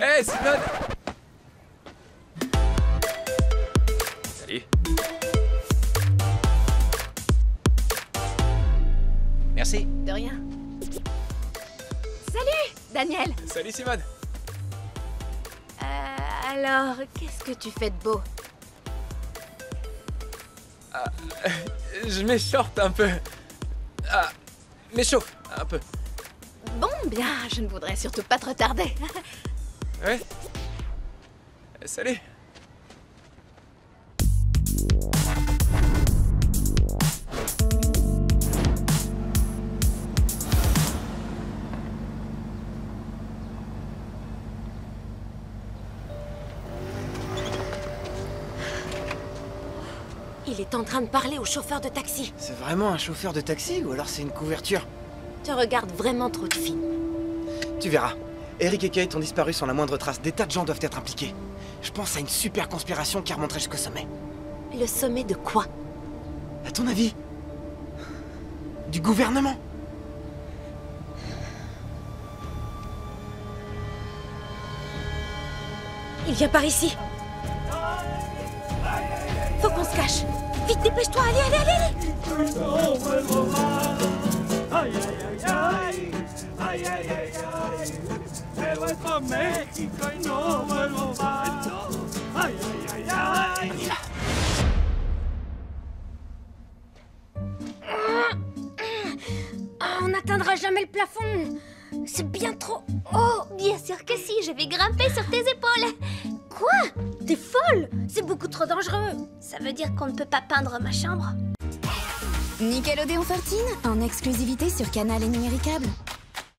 Hé, Simone Salut. Merci. De rien. Salut, Daniel. Salut, Simone. Euh, alors, qu'est-ce que tu fais de beau? Je m'échorte un peu. Ah, m'échauffe un peu. Bon, bien, je ne voudrais surtout pas te retarder. Ouais. Euh, Salut. Il est en train de parler au chauffeur de taxi. C'est vraiment un chauffeur de taxi ou alors c'est une couverture? Tu regardes vraiment trop de films. Tu verras. Eric et Kate ont disparu sans la moindre trace. Des tas de gens doivent être impliqués. Je pense à une super conspiration qui remonterait jusqu'au sommet. Le sommet de quoi? À ton avis? Du gouvernement? Il vient par ici. Faut qu'on se cache. Vite, dépêche-toi, allez, allez, allez, allez Ah, On n'atteindra jamais le plafond. C'est bien trop Oh, bien sûr que si, je vais grimper sur tes épaules. Quoi? T'es folle? C'est beaucoup trop dangereux. Ça veut dire qu'on ne peut pas peindre ma chambre Nickelodeon 13 en exclusivité sur Canal et Numéricable.